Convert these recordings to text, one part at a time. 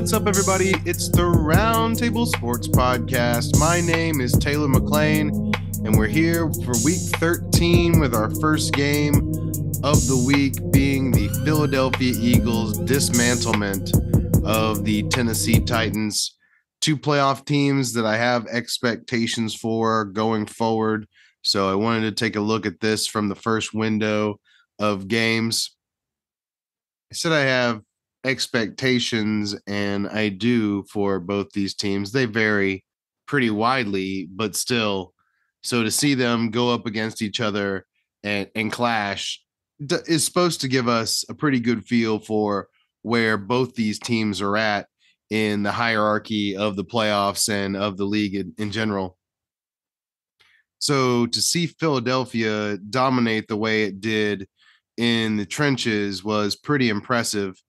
What's up, everybody? It's the Roundtable Sports Podcast. My name is Taylor McLean, and we're here for week 13 with our first game of the week being the Philadelphia Eagles dismantlement of the Tennessee Titans. Two playoff teams that I have expectations for going forward. So I wanted to take a look at this from the first window of games. I said I have expectations, and I do for both these teams. They vary pretty widely, but still. So to see them go up against each other and, and clash is supposed to give us a pretty good feel for where both these teams are at in the hierarchy of the playoffs and of the league in, in general. So to see Philadelphia dominate the way it did in the trenches was pretty impressive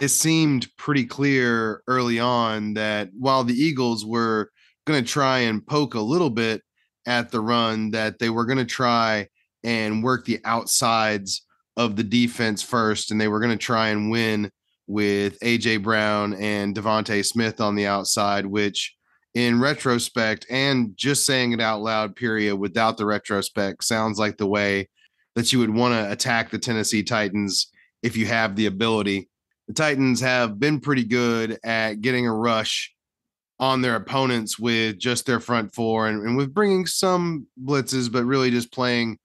it seemed pretty clear early on that while the Eagles were going to try and poke a little bit at the run, that they were going to try and work the outsides of the defense first, and they were going to try and win with AJ Brown and DeVonta Smith on the outside, which in retrospect and just saying it out loud, period, without the retrospect, sounds like the way that you would want to attack the Tennessee Titans if you have the ability the Titans have been pretty good at getting a rush on their opponents with just their front four and, and with bringing some blitzes, but really just playing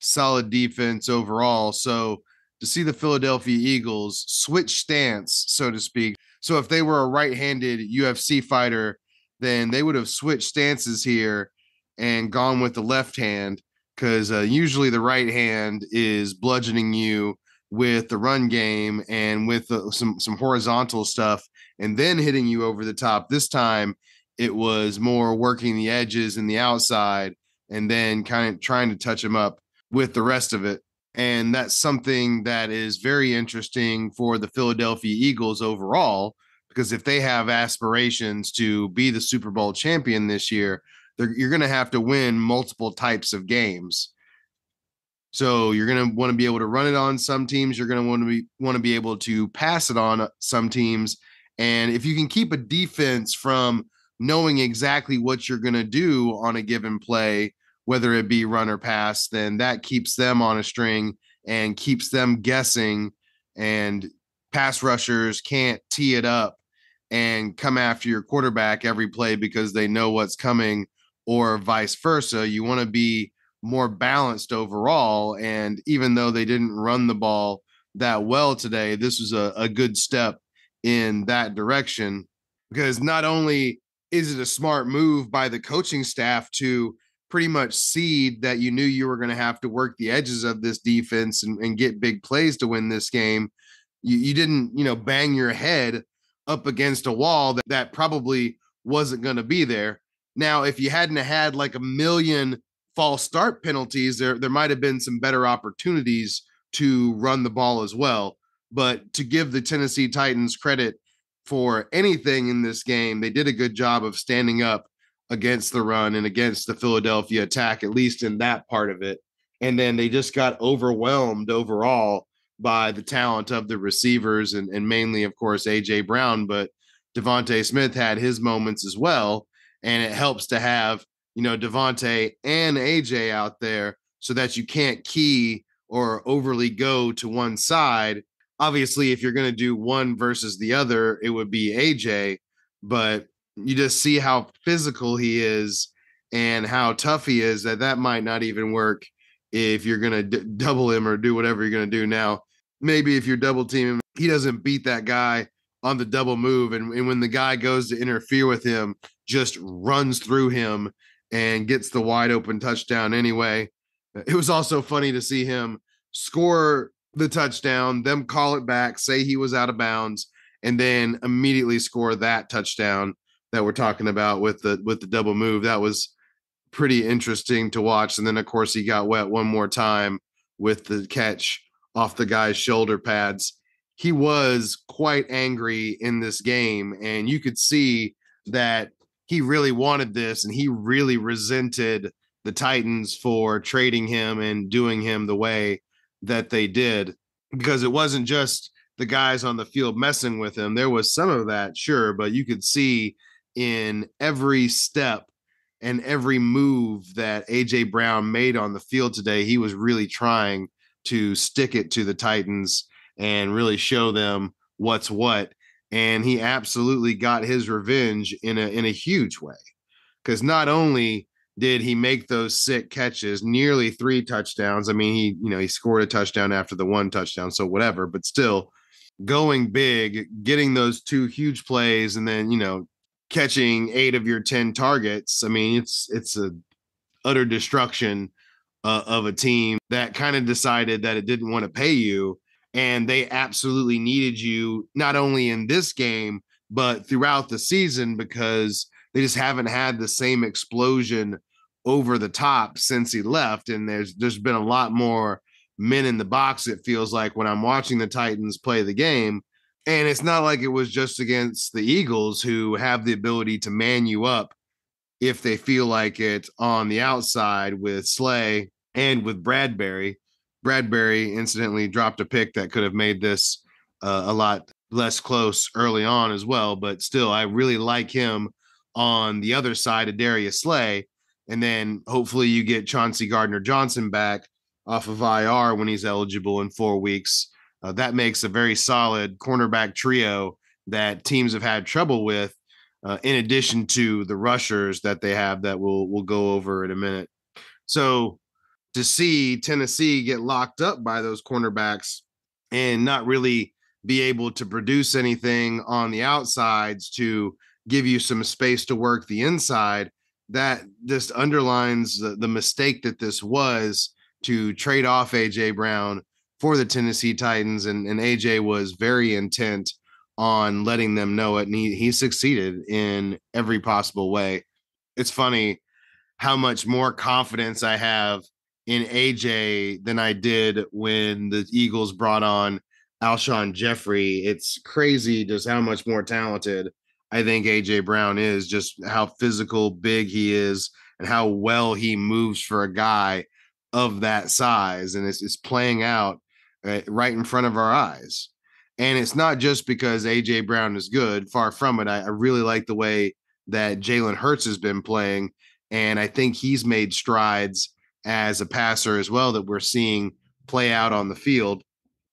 solid defense overall. So to see the Philadelphia Eagles switch stance, so to speak. So if they were a right handed UFC fighter, then they would have switched stances here and gone with the left hand because uh, usually the right hand is bludgeoning you with the run game and with the, some some horizontal stuff and then hitting you over the top. This time it was more working the edges and the outside and then kind of trying to touch them up with the rest of it. And that's something that is very interesting for the Philadelphia Eagles overall because if they have aspirations to be the Super Bowl champion this year you're going to have to win multiple types of games so you're going to want to be able to run it on some teams. You're going to want to be want to be able to pass it on uh, some teams. And if you can keep a defense from knowing exactly what you're going to do on a given play, whether it be run or pass, then that keeps them on a string and keeps them guessing. And pass rushers can't tee it up and come after your quarterback every play because they know what's coming, or vice versa. You want to be more balanced overall. And even though they didn't run the ball that well today, this was a, a good step in that direction because not only is it a smart move by the coaching staff to pretty much cede that you knew you were going to have to work the edges of this defense and, and get big plays to win this game. You, you didn't, you know, bang your head up against a wall that, that probably wasn't going to be there. Now, if you hadn't had like a million false start penalties, there there might have been some better opportunities to run the ball as well. But to give the Tennessee Titans credit for anything in this game, they did a good job of standing up against the run and against the Philadelphia attack, at least in that part of it. And then they just got overwhelmed overall by the talent of the receivers and, and mainly, of course, AJ Brown. But DeVonta Smith had his moments as well. And it helps to have you know, DeVonta and AJ out there so that you can't key or overly go to one side. Obviously, if you're going to do one versus the other, it would be AJ, but you just see how physical he is and how tough he is that that might not even work if you're going to d- double him or do whatever you're going to do now. Maybe if you're double teaming, he doesn't beat that guy on the double move. And, and when the guy goes to interfere with him, just runs through him and gets the wide open touchdown anyway. It was also funny to see him score the touchdown, them call it back, say he was out of bounds, and then immediately score that touchdown that we're talking about with the with the double move. That was pretty interesting to watch. And then of course he got wet one more time with the catch off the guy's shoulder pads. He was quite angry in this game, and you could see that he really wanted this and he really resented the Titans for trading him and doing him the way that they did because it wasn't just the guys on the field messing with him. There was some of that, sure, but you could see in every step and every move that AJ Brown made on the field today, he was really trying to stick it to the Titans and really show them what's what. And he absolutely got his revenge in a in a huge way. Because not only did he make those sick catches, nearly three touchdowns. I mean, he, you know, he scored a touchdown after the one touchdown, so whatever, but still going big, getting those two huge plays, and then, you know, catching eight of your 10 targets. I mean, it's it's a utter destruction uh, of a team that kind of decided that it didn't want to pay you and they absolutely needed you not only in this game but throughout the season because they just haven't had the same explosion over the top since he left and there's there's been a lot more men in the box it feels like when I'm watching the Titans play the game and it's not like it was just against the Eagles who have the ability to man you up if they feel like it on the outside with Slay and with Bradberry. Bradberry incidentally dropped a pick that could have made this uh, a lot less close early on as well. But still, I really like him on the other side of Darius Slay. And then hopefully you get Chauncey Gardner Johnson back off of IR when he's eligible in four weeks uh, that makes a very solid cornerback trio that teams have had trouble with, uh, in addition to the rushers that they have that we'll we'll go over in a minute. So to see Tennessee get locked up by those cornerbacks and not really be able to produce anything on the outsides to give you some space to work the inside, that just underlines the, the mistake that this was to trade off AJ Brown for the Tennessee Titans, and, and AJ was very intent on letting them know it, and he, he succeeded in every possible way. It's funny how much more confidence I have in AJ than I did when the Eagles brought on Alshon Jeffery. It's crazy just how much more talented I think AJ Brown is, just how physical, big he is, and how well he moves for a guy of that size. And it's, it's playing out uh, right in front of our eyes. And it's not just because AJ Brown is good, far from it. I, I really like the way that Jalen Hurts has been playing. And I think he's made strides as a passer as well that we're seeing play out on the field.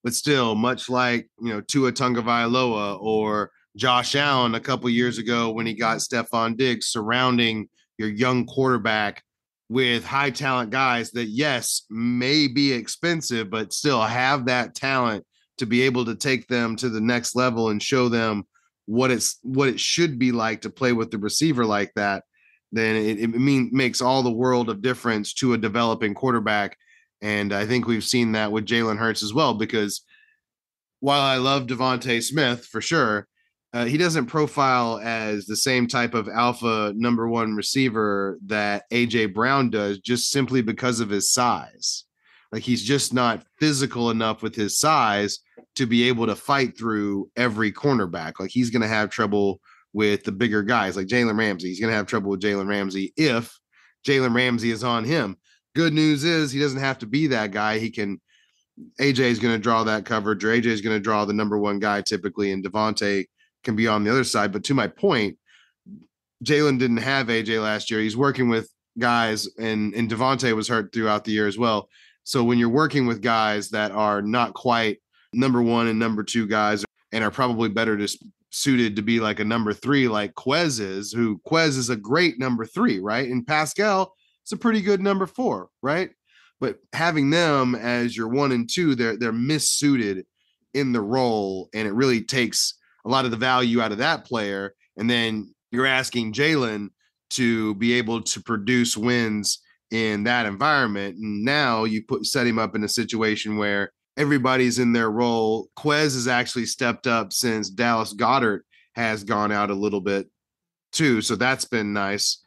But still, much like you know, Tua Tagovailoa or Josh Allen a couple years ago when he got Stefon Diggs surrounding your young quarterback with high talent guys that yes may be expensive but still have that talent to be able to take them to the next level and show them what it's what it should be like to play with the receiver like that then it, it mean makes all the world of difference to a developing quarterback and i think we've seen that with jalen hurts as well because while i love DeVonta Smith for sure uh, he doesn't profile as the same type of alpha number one receiver that AJ Brown does, just simply because of his size. Like he's just not physical enough with his size to be able to fight through every cornerback. Like he's going to have trouble with the bigger guys, like Jalen Ramsey. He's going to have trouble with Jalen Ramsey if Jalen Ramsey is on him. Good news is he doesn't have to be that guy. He can. AJ is going to draw that coverage, or AJ is going to draw the number one guy typically, and DeVonta can be on the other side. But to my point, Jalen didn't have AJ last year. He's working with guys, and and DeVonta was hurt throughout the year as well. So when you're working with guys that are not quite number one and number two guys, and are probably better to suited to be like a number three, like Quez is, who Quez is a great number three, right? And Pascal, it's a pretty good number four, right? But having them as your one and two, they're they're missuited in the role, and it really takes a lot of the value out of that player. And then you're asking Jalen to be able to produce wins in that environment. And now you put set him up in a situation where everybody's in their role. Quez has actually stepped up since Dallas Goedert has gone out a little bit too. So that's been nice.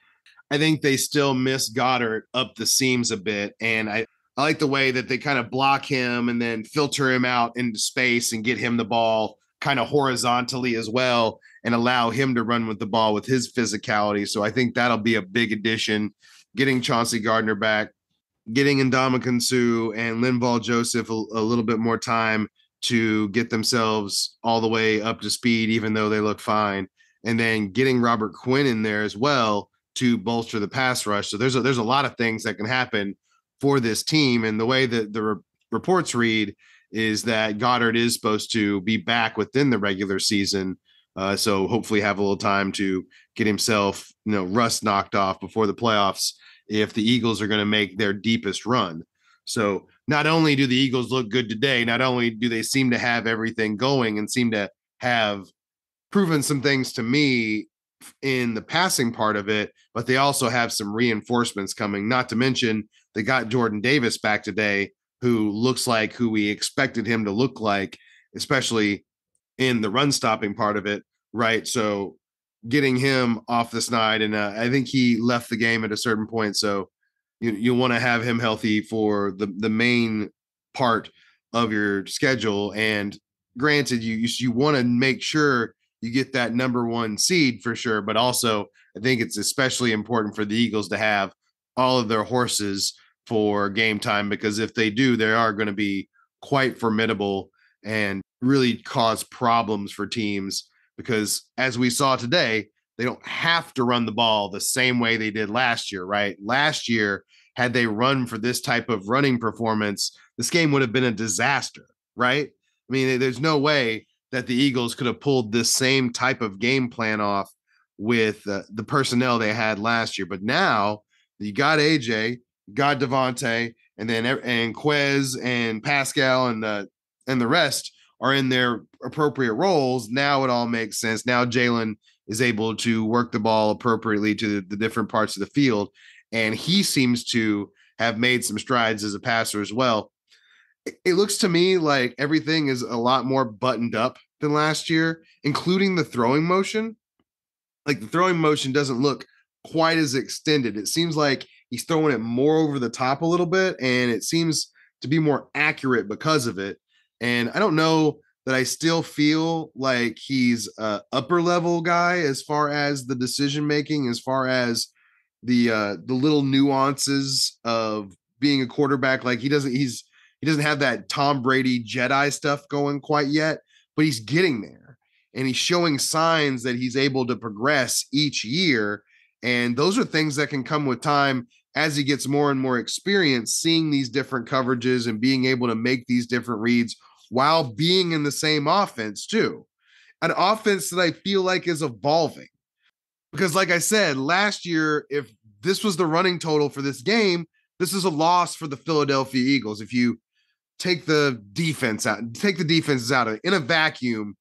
I think they still miss Goddard up the seams a bit. And I, I like the way that they kind of block him and then filter him out into space and get him the ball kind of horizontally as well and allow him to run with the ball with his physicality. So I think that'll be a big addition. Getting Chauncey Gardner back, getting Ndamukong Suh and Linval Joseph a, a, little bit more time to get themselves all the way up to speed, even though they look fine. And then getting Robert Quinn in there as well to bolster the pass rush. So there's a, there's a lot of things that can happen for this team. And the way that the re- reports read is that Goedert is supposed to be back within the regular season. Uh, so hopefully have a little time to get himself, you know, rust knocked off before the playoffs if the Eagles are going to make their deepest run. So not only do the Eagles look good today, not only do they seem to have everything going and seem to have proven some things to me in the passing part of it, but they also have some reinforcements coming. Not to mention, they got Jordan Davis back today, who looks like who we expected him to look like, especially in the run stopping part of it. Right. So getting him off the snide, and uh, I think he left the game at a certain point. So you you want to have him healthy for the the main part of your schedule. And granted, you you, you want to make sure you get that number one seed for sure, but also I think it's especially important for the Eagles to have all of their horses for game time because if they do, they are going to be quite formidable and really cause problems for teams because as we saw today, they don't have to run the ball the same way they did last year, right? Last year, had they run for this type of running performance, this game would have been a disaster, right? I mean, there's no way that the Eagles could have pulled this same type of game plan off with uh, the personnel they had last year. But now you got AJ, got DeVonta, and then and Quez and Pascal and the and the rest are in their appropriate roles. Now it all makes sense. Now Jalen is able to work the ball appropriately to the, different parts of the field and he seems to have made some strides as a passer as well. It looks to me like everything is a lot more buttoned up than last year, including the throwing motion. Like the throwing motion doesn't look quite as extended. It seems like he's throwing it more over the top a little bit, and it seems to be more accurate because of it. And I don't know that I still feel like he's a upper level guy as far as the decision making, as far as the uh the little nuances of being a quarterback like he doesn't he's he doesn't have that Tom Brady Jedi stuff going quite yet but he's getting there and he's showing signs that he's able to progress each year and those are things that can come with time as he gets more and more experience seeing these different coverages and being able to make these different reads while being in the same offense too an offense that I feel like is evolving because, like I said, last year, if this was the running total for this game, this is a loss for the Philadelphia Eagles. If you take the defense out, take the defenses out of it in a vacuum,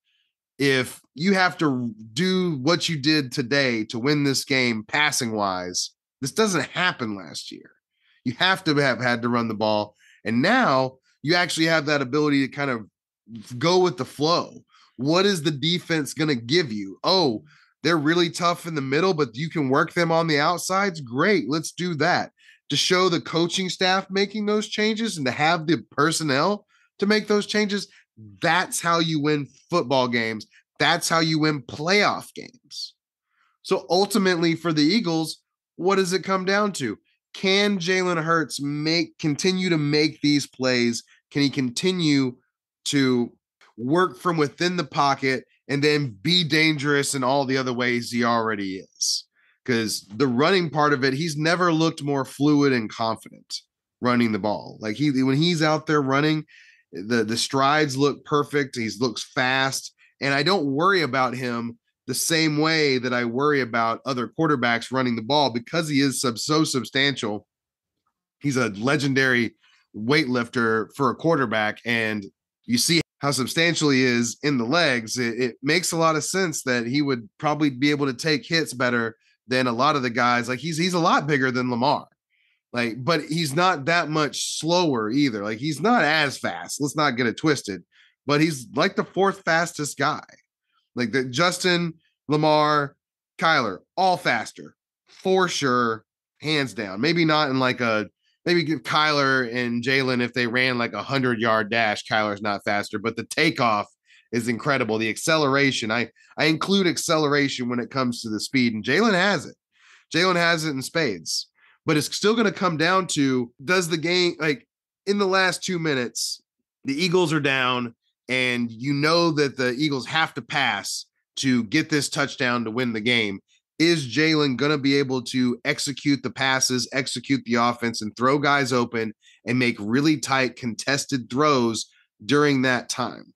if you have to do what you did today to win this game passing wise, this doesn't happen last year. You have to have had to run the ball. And now you actually have that ability to kind of go with the flow. What is the defense going to give you? Oh, they're really tough in the middle, but you can work them on the outsides. Great. Let's do that. To show the coaching staff making those changes and to have the personnel to make those changes, that's how you win football games. That's how you win playoff games. So ultimately, for the Eagles, what does it come down to? Can Jalen Hurts make continue to make these plays? Can he continue to work from within the pocket and then be dangerous in all the other ways he already is. Because the running part of it, he's never looked more fluid and confident running the ball. Like he when he's out there running, the the strides look perfect. He looks fast, and I don't worry about him the same way that I worry about other quarterbacks running the ball because he is sub, so substantial. He's a legendary weightlifter for a quarterback, and you see how substantial he is in the legs, it, it, makes a lot of sense that he would probably be able to take hits better than a lot of the guys. Like he's he's a lot bigger than Lamar. Like, but he's not that much slower either. Like he's not as fast. Let's not get it twisted. But he's like the fourth fastest guy. Like the Justin, Lamar, Kyler, all faster for sure, hands down. Maybe not in like a maybe give Kyler and Jalen if they ran like a hundred yard dash. Kyler's not faster, but the takeoff is incredible. The acceleration, I I include acceleration when it comes to the speed, and Jalen has it. Jalen has it in spades, but it's still going to come down to does the game like in the last two minutes, the Eagles are down. and you know that the Eagles have to pass to get this touchdown to win the game. Is Jalen going to be able to execute the passes, execute the offense, and throw guys open and make really tight contested throws during that time?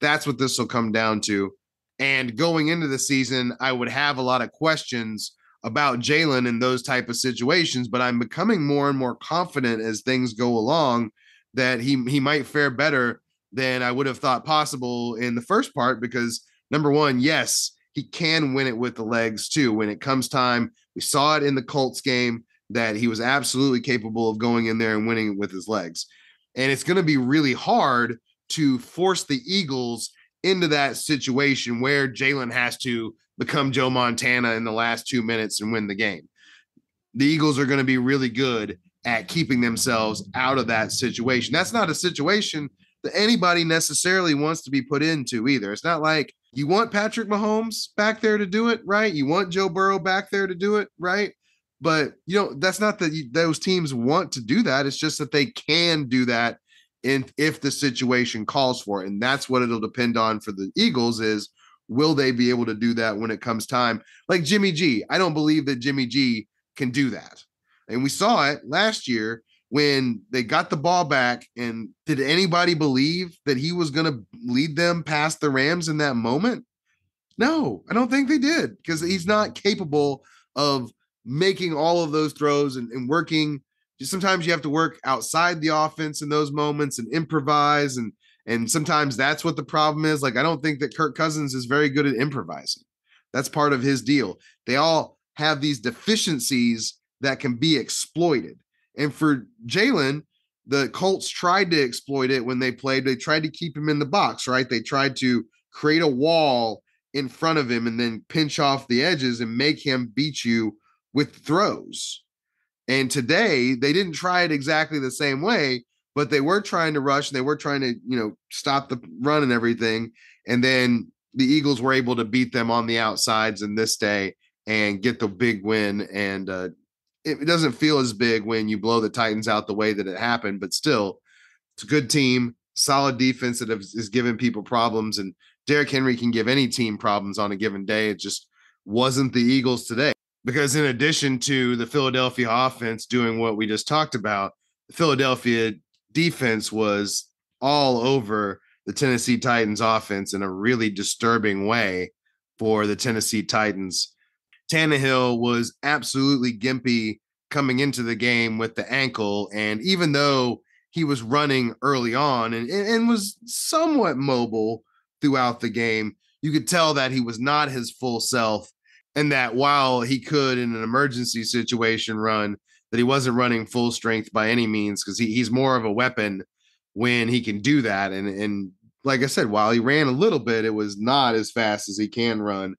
That's what this will come down to. And going into the season, I would have a lot of questions about Jalen in those type of situations, but I'm becoming more and more confident as things go along that he he might fare better than I would have thought possible in the first part because number one, yes, he can win it with the legs too. When it comes time, we saw it in the Colts game that he was absolutely capable of going in there and winning it with his legs. And it's going to be really hard to force the Eagles into that situation where Jalen has to become Joe Montana in the last two minutes and win the game. The Eagles are going to be really good at keeping themselves out of that situation. That's not a situation that anybody necessarily wants to be put into either. It's not like you want Patrick Mahomes back there to do it, right? You want Joe Burrow back there to do it, right? But you know, that's not that those teams want to do that. It's just that they can do that in if the situation calls for it. And that's what it'll depend on for the Eagles is will they be able to do that when it comes time? Like Jimmy G. I don't believe that Jimmy G can do that. And we saw it last year when they got the ball back. And did anybody believe that he was going to lead them past the Rams in that moment? No, I don't think they did because he's not capable of making all of those throws and, and working. Just sometimes you have to work outside the offense in those moments and improvise and and sometimes that's what the problem is. Like I don't think that Kirk Cousins is very good at improvising. That's part of his deal. They all have these deficiencies that can be exploited. And for Jalen, the Colts tried to exploit it when they played. They tried to keep him in the box, right? They tried to create a wall in front of him and then pinch off the edges and make him beat you with throws. And today they didn't try it exactly the same way, but they were trying to rush and they were trying to, you know, stop the run and everything. And then the Eagles were able to beat them on the outsides in this day and get the big win and uh, it doesn't feel as big when you blow the Titans out the way that it happened, but still, it's a good team, solid defense that is is giving people problems. And Derrick Henry can give any team problems on a given day. It just wasn't the Eagles today. Because in addition to the Philadelphia offense doing what we just talked about, the Philadelphia defense was all over the Tennessee Titans offense in a really disturbing way for the Tennessee Titans Tannehill was absolutely gimpy coming into the game with the ankle. And even though he was running early on and, and was somewhat mobile throughout the game, you could tell that he was not his full self. And that while he could, in an emergency situation, run, that he wasn't running full strength by any means because he, he's more of a weapon when he can do that. And, and like I said, while he ran a little bit, it was not as fast as he can run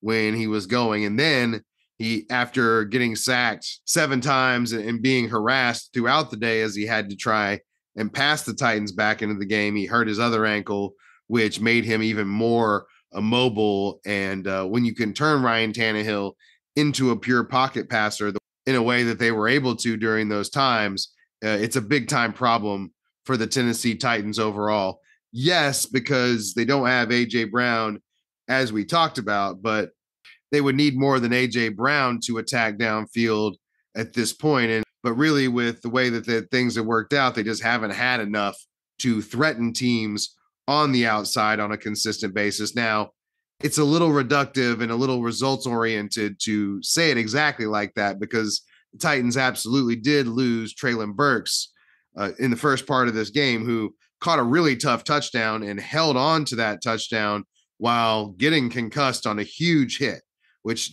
when he was going. And then he, after getting sacked seven times and being harassed throughout the day as he had to try and pass the Titans back into the game, he hurt his other ankle, which made him even more immobile. And uh, when you can turn Ryan Tannehill into a pure pocket passer in a way that they were able to during those times, uh, it's a big time problem for the Tennessee Titans overall. Yes, because they don't have AJ Brown as we talked about, but they would need more than AJ Brown to attack downfield at this point. And but really, with the way that the things have worked out, they just haven't had enough to threaten teams on the outside on a consistent basis. Now, it's a little reductive and a little results oriented to say it exactly like that because the Titans absolutely did lose Treylon Burks uh, in the first part of this game, who caught a really tough touchdown and held on to that touchdown while getting concussed on a huge hit, which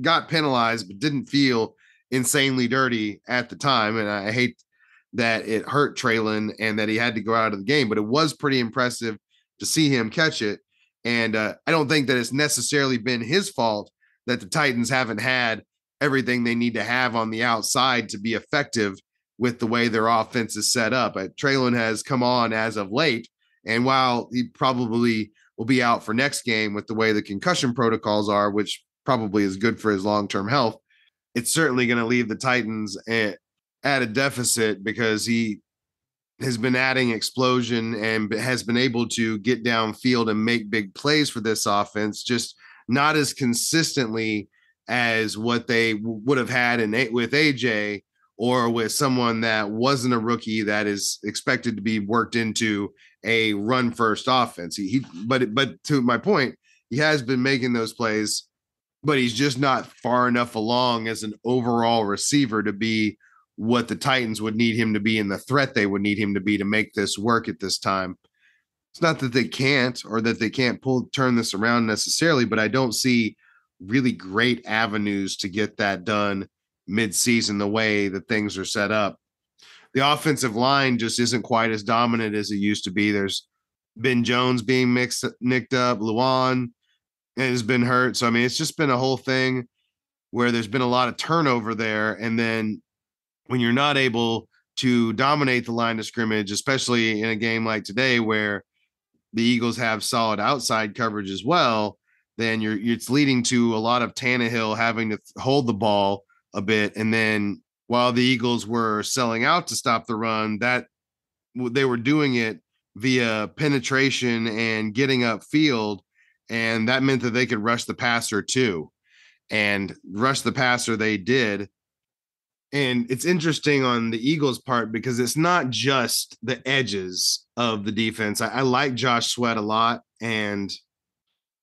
got penalized but didn't feel insanely dirty at the time. And I hate that it hurt Treylon and that he had to go out of the game, but it was pretty impressive to see him catch it. And uh, I don't think that it's necessarily been his fault that the Titans haven't had everything they need to have on the outside to be effective with the way their offense is set up. Uh, Treylon has come on as of late. And while he probably will be out for next game with the way the concussion protocols are, which probably is good for his long term health. It's certainly going to leave the Titans at, a deficit because he has been adding explosion and has been able to get downfield and make big plays for this offense, just not as consistently as what they would have had in with AJ or with someone that wasn't a rookie that is expected to be worked into a run first offense. He, he but but to my point, he has been making those plays, but he's just not far enough along as an overall receiver to be what the Titans would need him to be and the threat they would need him to be to make this work at this time. It's not that they can't or that they can't pull turn this around necessarily, but I don't see really great avenues to get that done mid-season the way that things are set up. The offensive line just isn't quite as dominant as it used to be. There's Ben Jones being mixed nicked up, Lewan has been hurt. So I mean, it's just been a whole thing where there's been a lot of turnover there. And then when you're not able to dominate the line of scrimmage, especially in a game like today where the Eagles have solid outside coverage as well, then you're it's leading to a lot of Tannehill having to hold the ball a bit. And then while the Eagles were selling out to stop the run, that they were doing it via penetration and getting up field. And that meant that they could rush the passer too. And rush the passer they did. And it's interesting on the Eagles' part because it's not just the edges of the defense. I, I like Josh Sweat a lot. And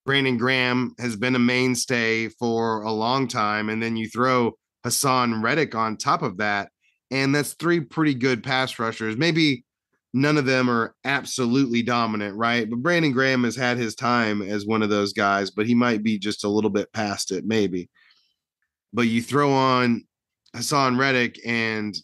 Brandon Graham has been a mainstay for a long time. And then you throw Haason Reddick on top of that. And that's three pretty good pass rushers. Maybe none of them are absolutely dominant, right? But Brandon Graham has had his time as one of those guys, but he might be just a little bit past it, maybe. But you throw on Haason Reddick and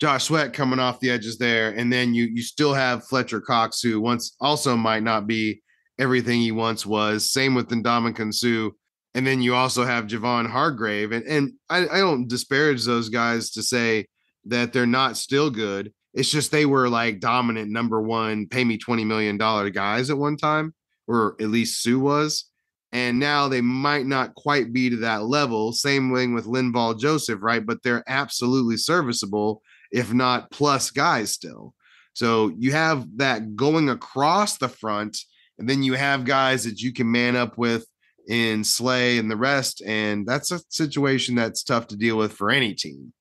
Josh Sweat coming off the edges there, and then you you still have Fletcher Cox, who once also might not be everything he once was. Same with Ndamukong Suh and then you also have Javon Hargrave, and and I, I don't disparage those guys to say that they're not still good. It's just they were like dominant number one, pay me twenty million dollar guys at one time, or at least Suh was. And now they might not quite be to that level. Same thing with Linval Joseph, right? But they're absolutely serviceable, if not plus guys still. So you have that going across the front, and then you have guys that you can man up with in Slay and the rest. And that's a situation that's tough to deal with for any team.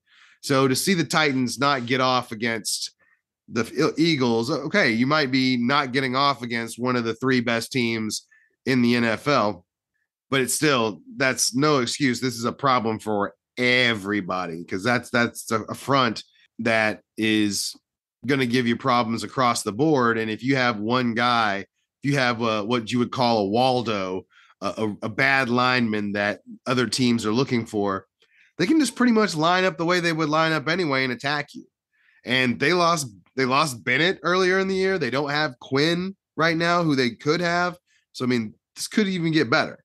So to see the Titans not get off against the Eagles, okay, you might be not getting off against one of the three best teams in the NFL, but it's still that's no excuse. This is a problem for everybody because that's that's a front that is going to give you problems across the board. And if you have one guy, if you have a, what you would call a Waldo a, a bad lineman that other teams are looking for, they can just pretty much line up the way they would line up anyway and attack you. And they lost they lost Bennett earlier in the year. They don't have Quinn right now, who they could have. So I mean, this could even get better.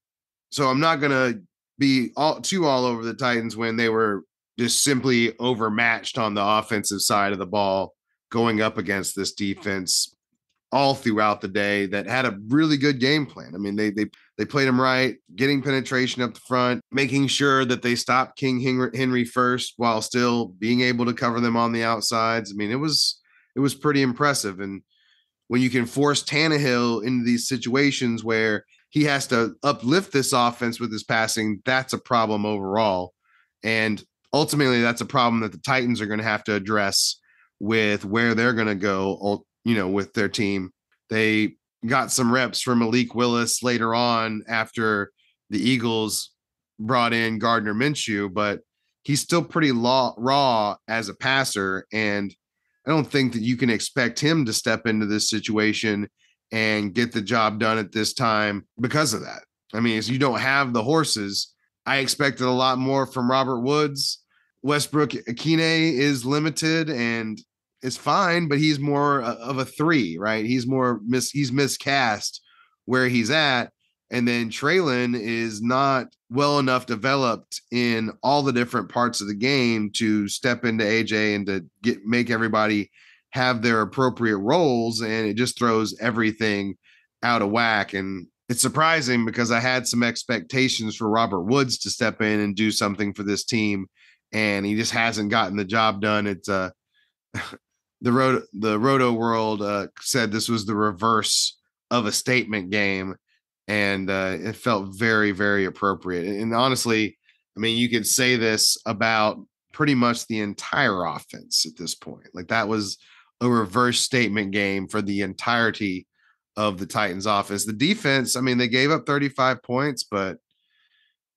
So I'm not gonna be all too all over the Titans when they were just simply overmatched on the offensive side of the ball going up against this defense all throughout the day that had a really good game plan. I mean, they they they played him right, getting penetration up the front, making sure that they stopped King Henry first while still being able to cover them on the outsides. I mean, it was it was pretty impressive. And when you can force Tannehill into these situations where he has to uplift this offense with his passing, that's a problem overall. And ultimately, that's a problem that the Titans are going to have to address with where they're going to go, you know, with their team. They got some reps from Malik Willis later on after the Eagles brought in Gardner Minshew, but he's still pretty law, raw as a passer. And I don't think that you can expect him to step into this situation and get the job done at this time because of that. I mean, if you don't have the horses. I expected a lot more from Robert Woods. Westbrook Ikhine is limited and is fine, but he's more of a three, right? He's more mis he's miscast where he's at. And then Treylon is not well enough developed in all the different parts of the game to step into AJ and to get make everybody have their appropriate roles. And it just throws everything out of whack. And it's surprising because I had some expectations for Robert Woods to step in and do something for this team. And he just hasn't gotten the job done. It's uh the road the Rotoworld uh, said this was the reverse of a statement game, and uh, it felt very very appropriate. And honestly, I mean, you could say this about pretty much the entire offense at this point. Like that was a reverse statement game for the entirety of the Titans offense. The defense, I mean, they gave up 35 points, but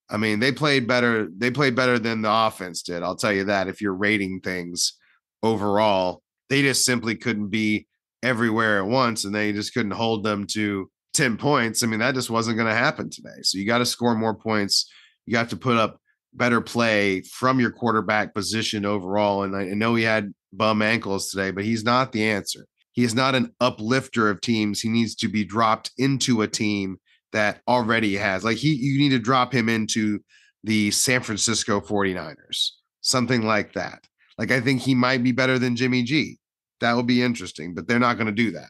I mean, they played better. They played better than the offense did. I'll tell you that if you're rating things overall, they just simply couldn't be everywhere at once and they just couldn't hold them to 10 points. I mean, that just wasn't going to happen today. So you got to score more points. You got to put up better play from your quarterback position overall. And I know he had bum ankles today, but he's not the answer. He is not an uplifter of teams. He needs to be dropped into a team that already has. Like he you need to drop him into the San Francisco 49ers. Something like that. Like I think he might be better than Jimmy G. That would be interesting, but they're not going to do that.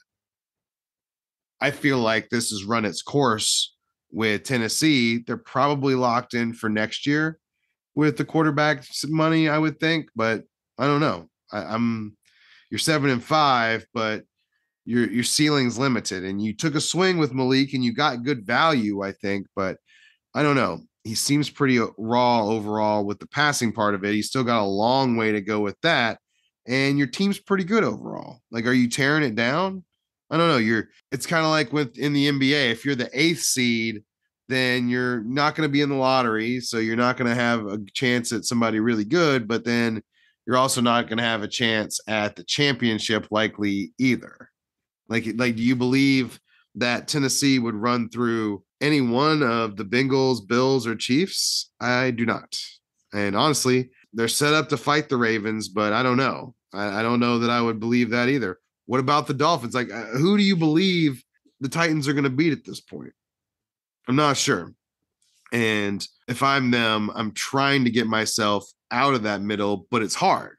I feel like this has run its course with Tennessee. They're probably locked in for next year with the quarterback money, I would think, but I don't know. I, am you're seven and five, but your your ceiling's limited. And you took a swing with Malik and you got good value, I think, but I don't know. He seems pretty uh, raw overall with the passing part of it. He's still got a long way to go with that. And your team's pretty good overall. Like, are you tearing it down? I don't know. You're it's kind of like with in the NBA, if you're the eighth seed then you're not going to be in the lottery. So you're not going to have a chance at somebody really good, but then you're also not going to have a chance at the championship likely either. Like, like, do you believe that Tennessee would run through any one of the Bengals, Bills, or Chiefs? I do not. And honestly, they're set up to fight the Ravens, but I don't know. I, I don't know that I would believe that either. What about the Dolphins? Like, uh, who do you believe the Titans are going to beat at this point? I'm not sure. And if I'm them, I'm trying to get myself out of that middle, but it's hard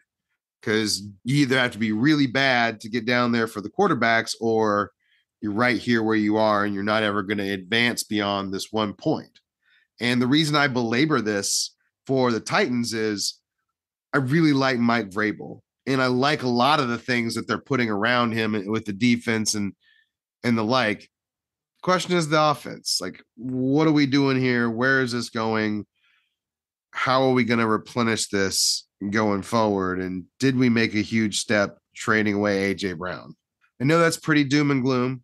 because you either have to be really bad to get down there for the quarterbacks or you're right here where you are and you're not ever going to advance beyond this one point. And the reason I belabor this for the Titans is I really like Mike Vrabel and I like a lot of the things that they're putting around him with the defense and and the like question is the offense. Like, what are we doing here? Where is this going? How are we going to replenish this going forward? And did we make a huge step trading away AJ Brown? I know that's pretty doom and gloom.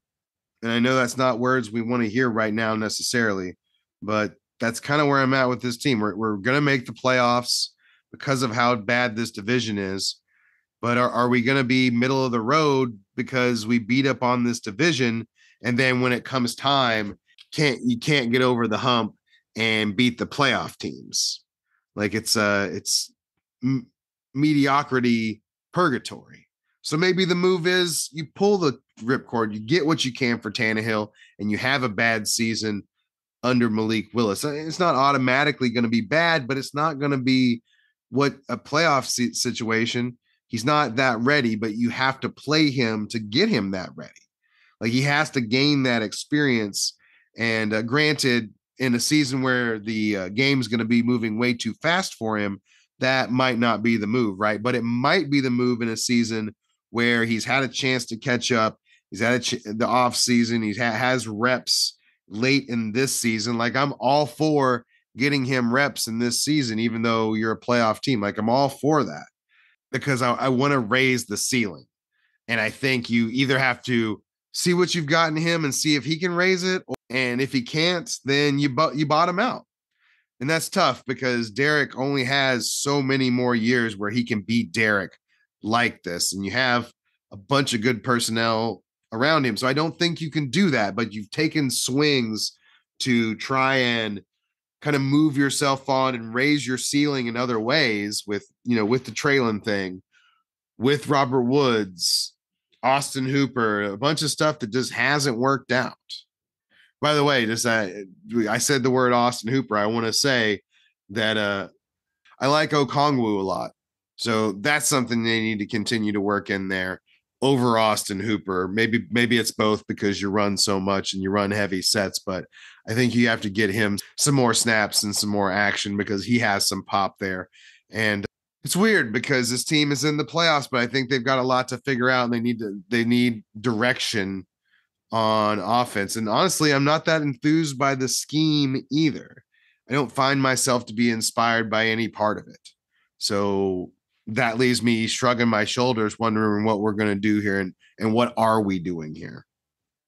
And I know that's not words we want to hear right now necessarily, but that's kind of where I'm at with this team. We're, we're going to make the playoffs because of how bad this division is. But are, are we going to be middle of the road because we beat up on this division and then when it comes time can't you can't get over the hump and beat the playoff teams like it's uh it's m- mediocrity purgatory so maybe the move is you pull the ripcord you get what you can for Tannehill and you have a bad season under Malik Willis it's not automatically going to be bad but it's not going to be what a playoff situation he's not that ready but you have to play him to get him that ready like he has to gain that experience. And uh, granted, in a season where the uh, game is going to be moving way too fast for him, that might not be the move, right? But it might be the move in a season where he's had a chance to catch up. He's had ch- the off season. He ha- has reps late in this season. Like I'm all for getting him reps in this season, even though you're a playoff team. Like I'm all for that because I, I want to raise the ceiling. And I think you either have to see what you've gotten him and see if he can raise it. And if he can't, then you you bottom out. And that's tough because Derrick only has so many more years where he can beat Derek like this. And you have a bunch of good personnel around him. So I don't think you can do that, but you've taken swings to try and kind of move yourself on and raise your ceiling in other ways with, you know, with the Treylon thing, with Robert Woods, Austin Hooper, a bunch of stuff that just hasn't worked out. By the way, just uh, I said the word Austin Hooper. I want to say that uh, I like Okonkwo a lot. So that's something they need to continue to work in there over Austin Hooper. Maybe maybe it's both because you run so much and you run heavy sets, but I think you have to get him some more snaps and some more action because he has some pop there. And It's weird because this team is in the playoffs, but I think they've got a lot to figure out and they need to they need direction on offense. And honestly, I'm not that enthused by the scheme either. I don't find myself to be inspired by any part of it. So that leaves me shrugging my shoulders, wondering what we're going to do here and, and what are we doing here.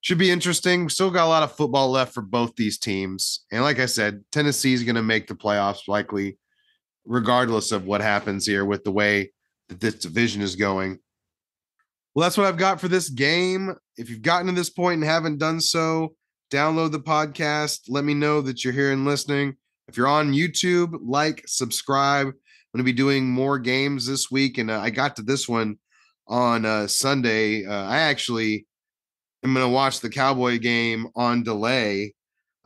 Should be interesting. Still got a lot of football left for both these teams. And like I said, Tennessee is going to make the playoffs likely, regardless of what happens here with the way that this division is going. Well, that's what I've got for this game. If you've gotten to this point and haven't done so, download the podcast. Let me know that you're here and listening. If you're on YouTube, like, subscribe. I'm going to be doing more games this week, and uh, I got to this one on uh, Sunday. Uh, I actually am going to watch the Cowboy game on delay,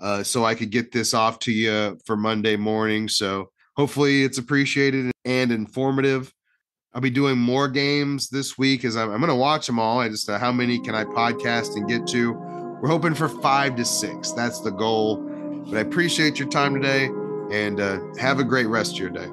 uh, so I could get this off to you for Monday morning. So hopefully, it's appreciated and informative. I'll be doing more games this week as I'm, I'm going to watch them all. I just uh, how many can I podcast and get to? We're hoping for five to six. That's the goal. But I appreciate your time today and uh, have a great rest of your day.